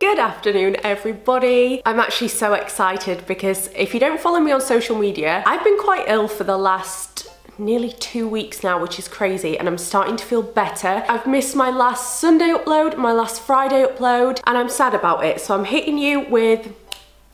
Good afternoon, everybody. I'm actually so excited because if you don't follow me on social media, I've been quite ill for the last nearly two weeks now, which is crazy, and I'm starting to feel better. I've missed my last Sunday upload, my last Friday upload, and I'm sad about it. So I'm hitting you with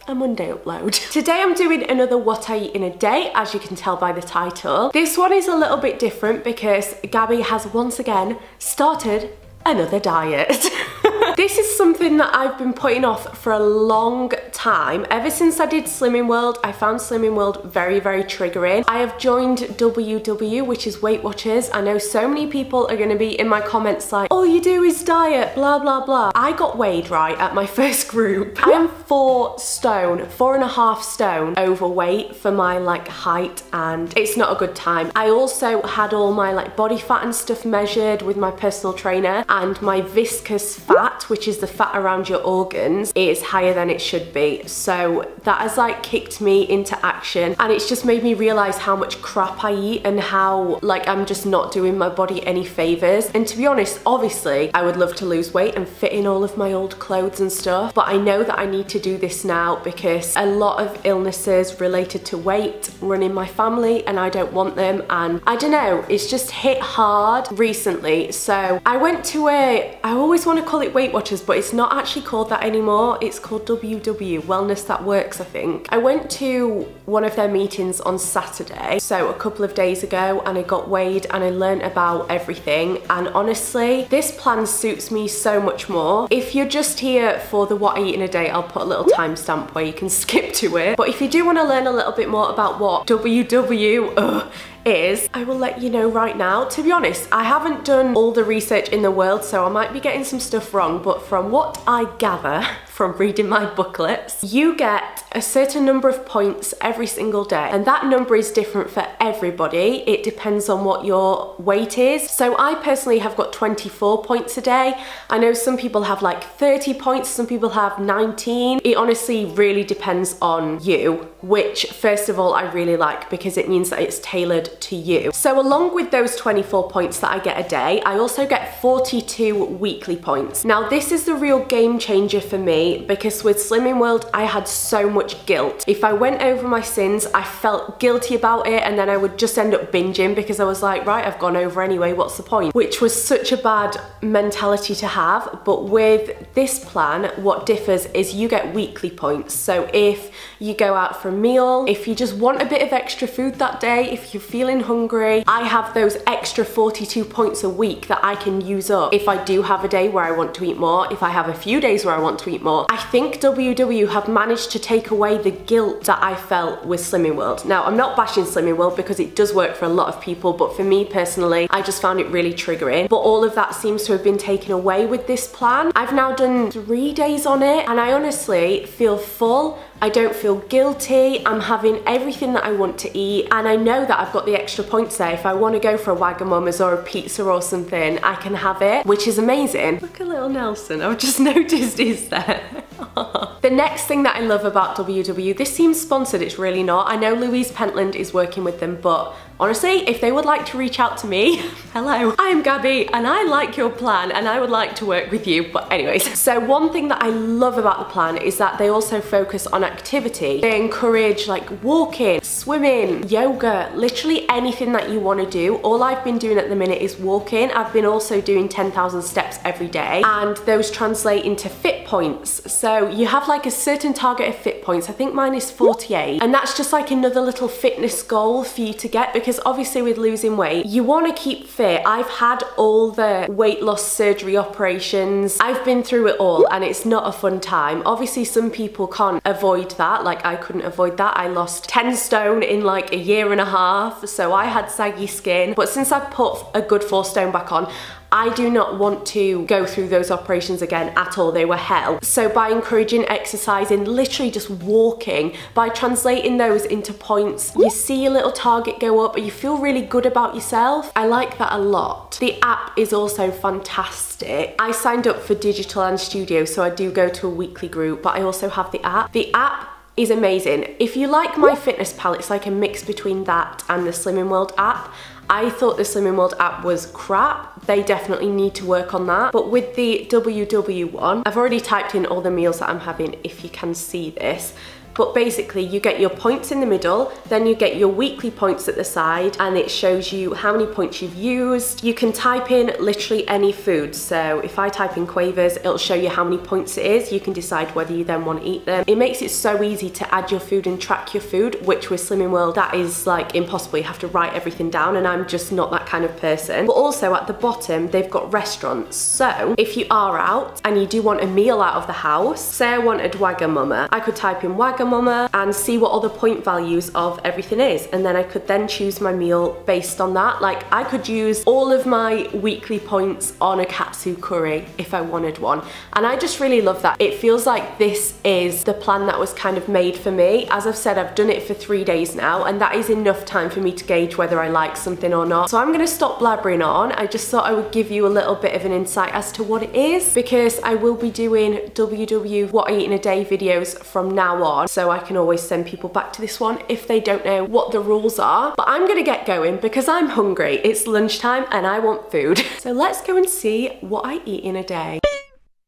a Monday upload. Today I'm doing another what I eat in a day, as you can tell by the title. This one is a little bit different because Gabby has once again started another diet. This is something that I've been putting off for a long time. Ever since I did Slimming World, I found Slimming World very, very triggering. I have joined WW, which is Weight Watchers. I know so many people are gonna be in my comments like, all you do is diet, blah, blah, blah. I got weighed right at my first group. I am four stone, four and a half stone overweight for my like height and it's not a good time. I also had all my like body fat and stuff measured with my personal trainer and my viscous fat which is the fat around your organs, is higher than it should be. So that has like kicked me into action and it's just made me realize how much crap I eat and how like I'm just not doing my body any favors. And to be honest, obviously I would love to lose weight and fit in all of my old clothes and stuff, but I know that I need to do this now because a lot of illnesses related to weight run in my family and I don't want them. And I don't know, it's just hit hard recently. So I went to a, I always want to call it Weight Watchers, but it's not actually called that anymore. It's called WW, Wellness That Works, I think. I went to one of their meetings on Saturday, so a couple of days ago, and I got weighed and I learned about everything. And honestly, this plan suits me so much more. If you're just here for the what I eat in a day, I'll put a little timestamp where you can skip to it. But if you do want to learn a little bit more about what WW ugh, is, I will let you know right now. To be honest, I haven't done all the research in the world, so I might be getting some stuff wrong, but from what I gather from reading my booklets, you get a certain number of points every single day, and that number is different for everybody. It depends on what your weight is. So I personally have got 24 points a day. I know some people have like 30 points, some people have 19. It honestly really depends on you, which first of all, I really like because it means that it's tailored to you. So along with those 24 points that I get a day, I also get 42 weekly points. Now this is the real game changer for me because with Slimming World, I had so much guilt. If I went over my sins, I felt guilty about it and then I would just end up binging because I was like, right, I've gone over anyway, what's the point? Which was such a bad mentality to have. But with this plan, what differs is you get weekly points. So if you go out for a meal, if you just want a bit of extra food that day, if you're feeling hungry, I have those extra 42 points a week that I can use up if I do have a day where I want to eat more, if I have a few days where I want to eat more. I think WW have managed to take away the guilt that I felt with Slimming World. Now, I'm not bashing Slimming World because it does work for a lot of people, but for me personally, I just found it really triggering. But all of that seems to have been taken away with this plan. I've now done three days on it and I honestly feel full I don't feel guilty, I'm having everything that I want to eat, and I know that I've got the extra points there. If I want to go for a Wagamama's or a pizza or something, I can have it, which is amazing. Look at little Nelson, I've just noticed he's there. the next thing that I love about WW, this seems sponsored, it's really not. I know Louise Pentland is working with them, but Honestly, if they would like to reach out to me, hello, I'm Gabby and I like your plan and I would like to work with you. But anyways, so one thing that I love about the plan is that they also focus on activity. They encourage like walking, swimming, yoga, literally anything that you want to do. All I've been doing at the minute is walking. I've been also doing 10,000 steps every day and those translate into fit points. So you have like a certain target of fit points. I think mine is 48 and that's just like another little fitness goal for you to get because because obviously with losing weight, you want to keep fit. I've had all the weight loss surgery operations. I've been through it all and it's not a fun time. Obviously some people can't avoid that. Like I couldn't avoid that. I lost 10 stone in like a year and a half. So I had saggy skin. But since I've put a good four stone back on, I do not want to go through those operations again at all. They were hell. So by encouraging exercising, literally just walking, by translating those into points, you see a little target go up and you feel really good about yourself. I like that a lot. The app is also fantastic. I signed up for Digital and Studio, so I do go to a weekly group, but I also have the app. The app is amazing. If you like MyFitnessPal, it's like a mix between that and the Slimming World app. I thought the Slimming World app was crap. They definitely need to work on that. But with the WW one, I've already typed in all the meals that I'm having if you can see this but basically you get your points in the middle, then you get your weekly points at the side and it shows you how many points you've used. You can type in literally any food. So if I type in Quavers, it'll show you how many points it is. You can decide whether you then want to eat them. It makes it so easy to add your food and track your food, which with Slimming World, that is like impossible. You have to write everything down and I'm just not that kind of person. But also at the bottom, they've got restaurants. So if you are out and you do want a meal out of the house, say I wanted Wagamama, I could type in Wagamama Wagamama and see what all the point values of everything is. And then I could then choose my meal based on that. Like I could use all of my weekly points on a katsu curry if I wanted one. And I just really love that. It feels like this is the plan that was kind of made for me. As I've said, I've done it for three days now and that is enough time for me to gauge whether I like something or not. So I'm gonna stop blabbering on. I just thought I would give you a little bit of an insight as to what it is because I will be doing WW What I Eat in a Day videos from now on. So so I can always send people back to this one if they don't know what the rules are. But I'm gonna get going because I'm hungry. It's lunchtime and I want food. So let's go and see what I eat in a day.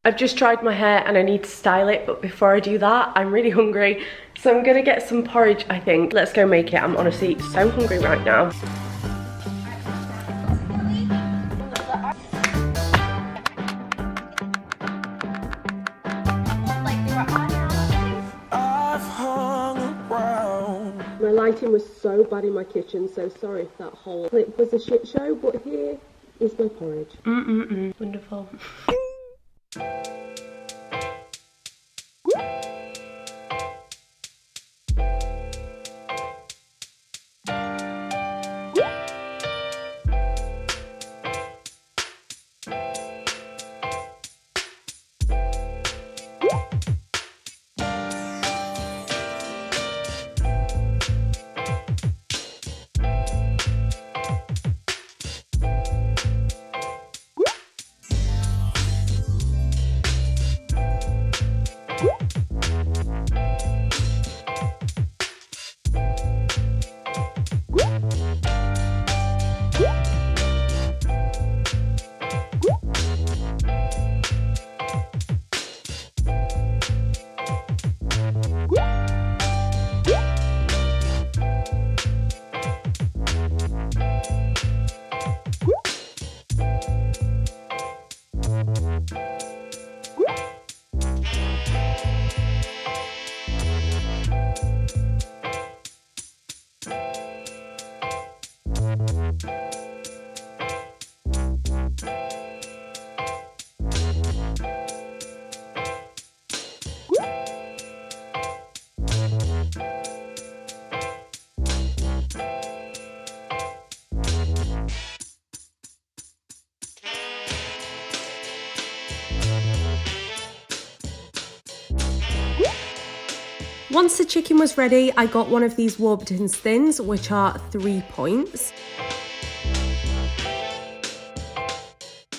I've just dried my hair and I need to style it, but before I do that, I'm really hungry. So I'm gonna get some porridge, I think. Let's go make it. I'm honestly so hungry right now. Lighting was so bad in my kitchen, so sorry if that whole clip was a shit show, but here is my porridge. Mm-mm-mm. Wonderful. Once the chicken was ready, I got one of these Warburton's Thins, which are three points.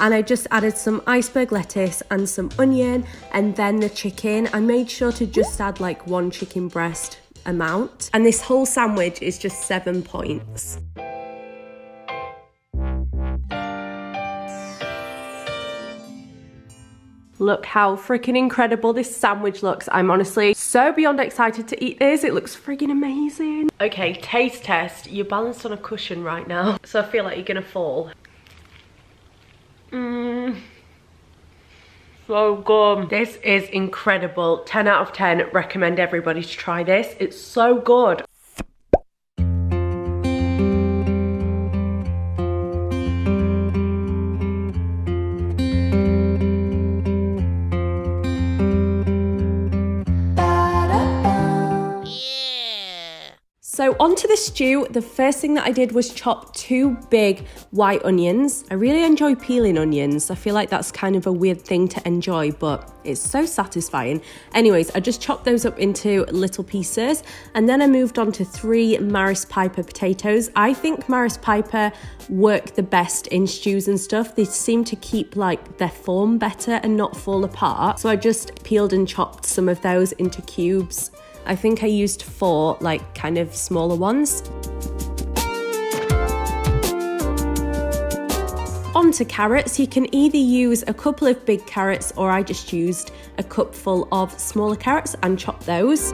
and I just added some iceberg lettuce and some onion and then the chicken. I made sure to just add like one chicken breast amount and this whole sandwich is just seven points. Look how freaking incredible this sandwich looks. I'm honestly so beyond excited to eat this. It looks freaking amazing. Okay, taste test. You're balanced on a cushion right now. So I feel like you're gonna fall. Mmm. So good. This is incredible. 10 out of 10. Recommend everybody to try this. It's so good. Onto the stew, the first thing that I did was chop two big white onions. I really enjoy peeling onions. I feel like that's kind of a weird thing to enjoy, but it's so satisfying. Anyways, I just chopped those up into little pieces and then I moved on to three Maris Piper potatoes. I think Maris Piper work the best in stews and stuff. They seem to keep like their form better and not fall apart. So I just peeled and chopped some of those into cubes. I think I used four, like kind of smaller ones. Onto carrots, you can either use a couple of big carrots or I just used a cupful of smaller carrots and chopped those.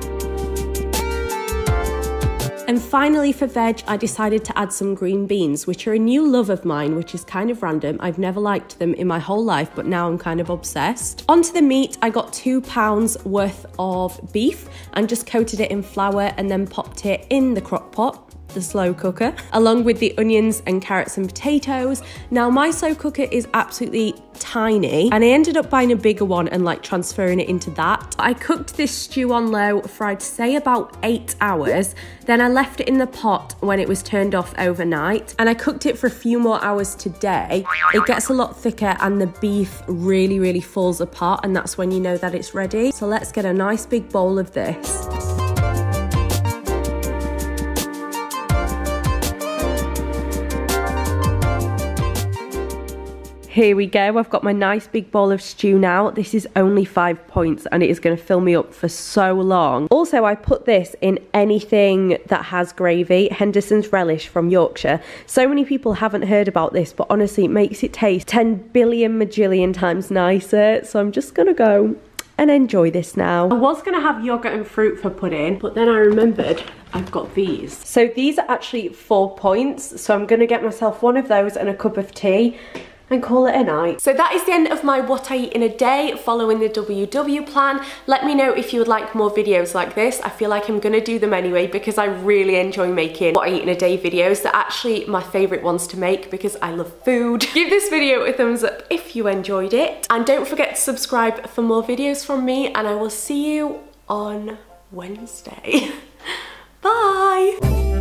And finally for veg, I decided to add some green beans, which are a new love of mine, which is kind of random. I've never liked them in my whole life, but now I'm kind of obsessed. Onto the meat, I got two pounds worth of beef and just coated it in flour and then popped it in the crock pot the slow cooker, along with the onions and carrots and potatoes. Now, my slow cooker is absolutely tiny, and I ended up buying a bigger one and like transferring it into that. I cooked this stew on low for I'd say about eight hours. Then I left it in the pot when it was turned off overnight, and I cooked it for a few more hours today. It gets a lot thicker, and the beef really, really falls apart, and that's when you know that it's ready. So let's get a nice big bowl of this. Here we go, I've got my nice big bowl of stew now. This is only five points and it is gonna fill me up for so long. Also, I put this in anything that has gravy, Henderson's Relish from Yorkshire. So many people haven't heard about this, but honestly, it makes it taste 10 billion majillion times nicer. So I'm just gonna go and enjoy this now. I was gonna have yogurt and fruit for pudding, but then I remembered I've got these. So these are actually four points. So I'm gonna get myself one of those and a cup of tea and call it a night. So that is the end of my what I eat in a day following the WW plan. Let me know if you would like more videos like this. I feel like I'm gonna do them anyway because I really enjoy making what I eat in a day videos. They're actually my favorite ones to make because I love food. Give this video a thumbs up if you enjoyed it. And don't forget to subscribe for more videos from me and I will see you on Wednesday. Bye!